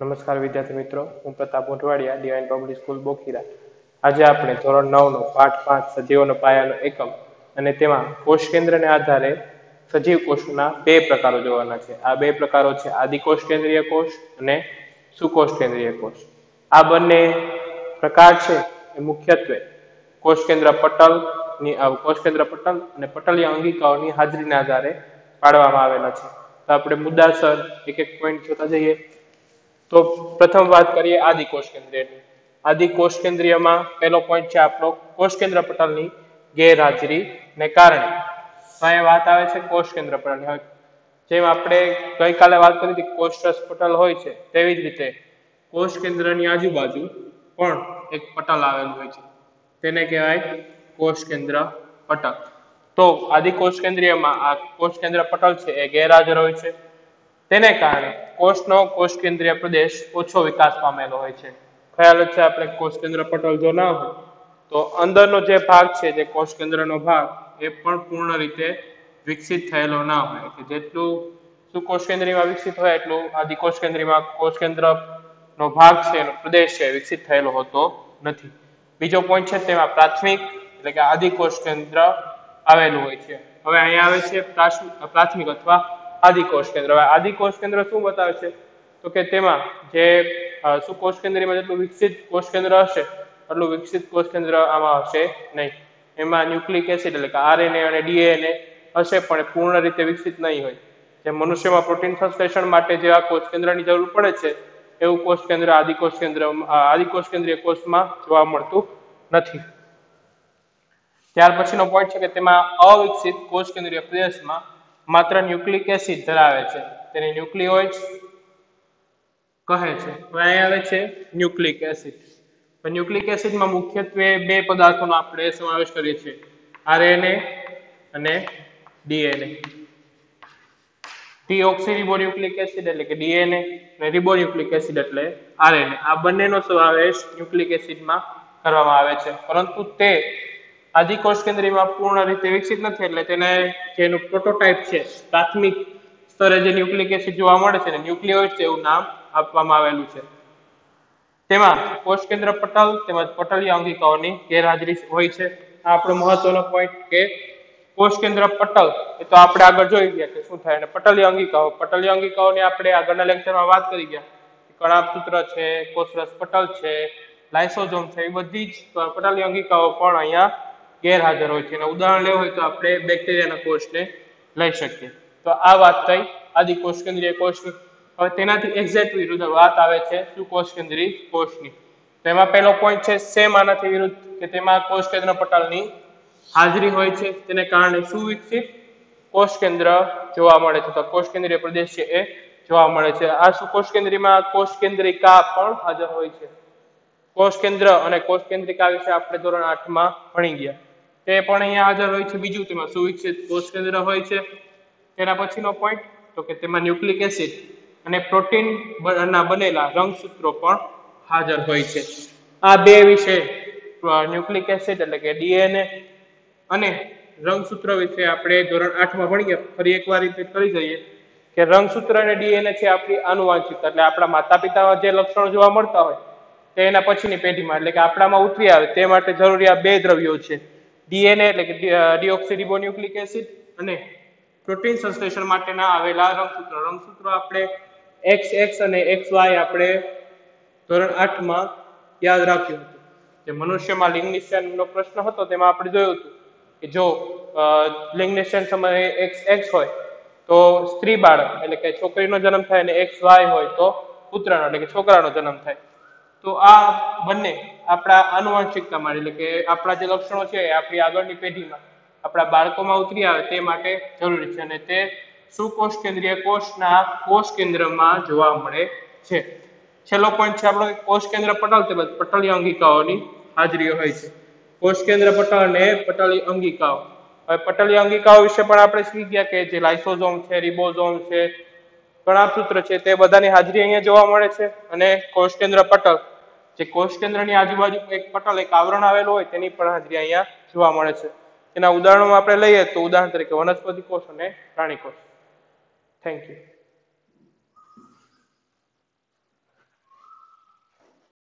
નમસ્કાર વિદ્યાર્થી મિત્રો, હું Pratap Modhwadiya divine public school Bokhira. આજે આપણે ધોરણ નવનો પાઠ પાંચ, સજીવોનો પાયાનો એકમ અને તેમાં કોષ કેન્દ્રને આધારે સજીવ કોષના બે પ્રકારો જોવાના છે. આ બે પ્રકારો છે આદિકોષ કેન્દ્રીય કોષ અને સુકોષ કેન્દ્રીય કોષ. આ બંને પ્રકાર છે એ મુખ્યત્વે કોષ કેન્દ્ર પટલની કોષ કેન્દ્ર પટલ અને પટલીય અંગિકાઓની હાજરીના આધારે પાડવામાં આવેલા છે. તો આપણે મુદ્દાસર એક એક પોઈન્ટ જોતા જઈએ. તો પ્રથમ વાત કરીએ આદિ કોષ કેન્દ્રીયની આદિ કોષ કેન્દ્રીયમાં પહેલો પોઈન્ટ છે આપણો કોષ કેન્દ્ર પટલની ગેરહાજરીને કારણે. અહીંયા વાત આવે છે કોષ કેન્દ્ર પટલની. હવે જેમ આપણે ગઈકાલે વાત કરી હતી કોષરસ પટલ હોય છે તેવી જ રીતે કોષ કેન્દ્રની આજુબાજુ પણ એક પટલ આવેલું હોય છે. તેને કહેવાય કોષ કેન્દ્ર પટલ. તો આદિ કોષ કેન્દ્રીયમાં આ કોષ કેન્દ્ર પટલ છે એ ગેરહાજર હોય છે. તેને કારણે કોષનો કોષ કેન્દ્રીય પ્રદેશ ઓછો વિકાસ પામેલો હોય છે. ખ્યાલ છે આપણે કોષ કેન્દ્ર પટલ જો ના હોય, તો અંદરનો જે ભાગ છે, જે કોષ કેન્દ્રનો ભાગ, એ પણ પૂર્ણ રીતે વિકસિત થયેલો ના હોય. કે જેટલું શું કોષ કેન્દ્રીમાં વિકસિત હોય, એટલું આદિ કોષ કેન્દ્રીમાં કોષ કેન્દ્રનો ભાગ છે, એનો પ્રદેશ છે વિકસિત થયેલો હોતો નથી. બીજો પોઈન્ટ છે તેમાં પ્રાથમિક, એટલે કે આદિ કોષ કેન્દ્ર આવેલું હોય છે. હવે અહીંયા આવે છે પ્રાથમિક અથવા આદિકોષ કેન્દ્ર. હવે આદિકોષ કેન્દ્ર શું બતાવે છે તો કે તેમાં જે સુકોષ કેન્દ્રમાં જેટલું વિકસિત કોષ કેન્દ્ર હશે, એટલું વિકસિત કોષ કેન્દ્ર આમાં હશે નહીં. એમાં ન્યુક્લિક એસિડ એટલે કે આરએનએ અને ડીએનએ હશે પણ પૂર્ણ રીતે વિકસિત નહીં હોય. જે મનુષ્યમાં પ્રોટીન સંશ્લેષણ માટે જેવા કોષ કેન્દ્રની જરૂર પડે છે, એવું કોષ કેન્દ્ર, આદિકોષ કેન્દ્ર આદિકોષ કેન્દ્રીય કોષમાં જોવા મળતું નથી. ત્યાર પછીનો પોઈન્ટ છે કે તેમાં અવિકસિત કોષ કેન્દ્રીય પ્રદેશમાં માત્ર ન્યુક્લિક એસિડ ધરાવે છે. તેને ન્યુક્લિયોઇડ કહે છે. હવે અહીં આવે છે ન્યુક્લિક એસિડ. ન્યુક્લિક એસિડમાં મુખ્યત્વે બે પદાર્થોનો આપણે સમાવેશ કરીએ છીએ. આરએનએ અને ડીએનએ. ડીઓક્સીરિબોન્યુક્લિક એસિડ એટલે કે ડીએનએ અને રિબોન્યુક્લિક એસિડ એટલે આરએનએ. આ બંનેનો સમાવેશ ન્યુક્લિક એસિડમાં કરવામાં આવે છે. પરંતુ તે આદિકોષ કેન્દ્રીયમાં પૂર્ણ રીતે વિકસિત નથી, એટલે તેને જેનું પ્રોટોટાઇપ છે, પ્રાથમિક સ્તરે જે ન્યુક્લિક એસિડ જોવા મળે છે ન્યુક્લિયોઇડ છે એવું નામ આપવામાં આવેલું છે. તેમાં કોષ કેન્દ્ર પટલ તેમજ પટલીય અંગિકાઓની ગેરહાજરી હોય છે. આ આપણો મહત્વનો પોઈન્ટ કે કોષ કેન્દ્ર પટલ, એ તો આપણે આગળ જોઈ ગયા કે શું થાય, અને પટલીય અંગિકાઓ, પટલીય અંગિકાઓની આપણે આગળના લેક્ચરમાં વાત કરી ગયા. કણાભસૂત્ર છે, કોષરસ પટલ છે લાઇસોઝોમ છે, એ બધી જ પટલીય અંગિકાઓ પણ અહીંયા ગેરહાજર હોય છે અને ઉદાહરણ લેવું હોય તો આપણે બેક્ટેરિયાના કોષને લઈ શકીએ. તો આ વાત થઈ. આદિ કોષ. કેન્દ્રીય કોષની હવે તેનાથી એક્ઝેક્ટ વિરુદ્ધ વાત આવે છે સુકોષ કેન્દ્રીય કોષની. તેમાં પહેલો પોઈન્ટ છે સેમ આનાથી વિરુદ્ધ કે તેમાં કોષ કેન્દ્ર પટલની હાજરી હોય છે. તેને કારણે સુવિકસિત કોષ કેન્દ્ર જોવા મળે છે. તો કોષ કેન્દ્રીય પ્રદેશ છે એ જોવા મળે છે. આ સુકોષ કેન્દ્રીયમાં કોષ કેન્દ્રિકા પણ હાજર હોય છે? કોષ કેન્દ્ર અને કોષ કેન્દ્રિકા વિશે આપણે ધોરણ આઠમાં ભણી ગયા. તે પણ અહીંયા હાજર હોય છે. બીજું તેમાં સુવિકસિત કોષકેન્દ્ર હોય છે? તેના પછીનો પોઈન્ટ તો કે તેમાં ન્યુક્લિક એસિડ અને પ્રોટીન ના બનેલા રંગસૂત્રો પણ હાજર હોય છે. આ બે વિશે ન્યુક્લિક એસિડ એટલે કે ડીએનએ અને રંગસૂત્ર વિશે આપણે ધોરણ આઠમાં ભણીએ, ફરી એકવાર રિપીટ કરી દઈએ કે રંગસૂત્ર અને ડીએનએ છે આપણી આનુવાંશિક, એટલે આપણા માતા પિતામાં જે લક્ષણો જોવા મળતા હોય તે એના પછીની પેઢીમાં, એટલે કે આપણામાં ઉતરી આવે તે માટે જરૂરી આ બે દ્રવ્યો છે. ડીએનએ એટલે કે ડીઓક્સીરિબોન્યુક્લિક એસિડ અને પ્રોટીન સંશ્લેષણ માટેના આવેલા રંગસૂત્ર. રંગસૂત્રો આપણે એક્સ એક્સ અને એક્સ વાય આપણે ધોરણ આઠમાં યાદ રાખ્યું હતું. જે મનુષ્યમાં લિંગ પ્રશ્ન હતો તેમાં આપણે જોયું હતું કે જો લિંગ સમયે એક્સ એક્સ હોય તો સ્ત્રી બાળક એટલે કે છોકરીનો જન્મ થાય અને એક્સ વાય હોય તો પુત્રનો એટલે કે છોકરાનો જન્મ થાય. તો આ બંને આપણા આનુવંશિકતામાં એટલે કે આપણા જે લક્ષણો છે આપણી આગળની પેઢીમાં, આપણા બાળકોમાં ઉતરી આવે તે માટે જરૂરી છે અને તે સુકોષ કેન્દ્રીય કોષના કોષ કેન્દ્રમાં જોવા મળે છે. છેલ્લો પોઈન્ટ છે આપણો કોષ કેન્દ્ર પટલ તેમજ પટલીય અંગિકાઓની હાજરી હોય છે. કોષ કેન્દ્ર પટલ અને પટલીય અંગિકાઓ. હવે પટલીય અંગિકાઓ વિશે પણ આપણે શીખી ગયા કે જે લાઇસોઝોમ છે રિબોઝોમ છે કણાભસૂત્ર છે તે બધાની હાજરી અહીંયા જોવા મળે છે. અને કોષકેન્દ્ર પટલ, જે કોષકેન્દ્રની આજુબાજુ એક પટલ, એક આવરણ આવેલું હોય તેની પણ હાજરી અહીંયા જોવા મળે છે. એના ઉદાહરણો આપણે લઈએ તો ઉદાહરણ તરીકે વનસ્પતિ કોષ અને પ્રાણી કોષ. Thank you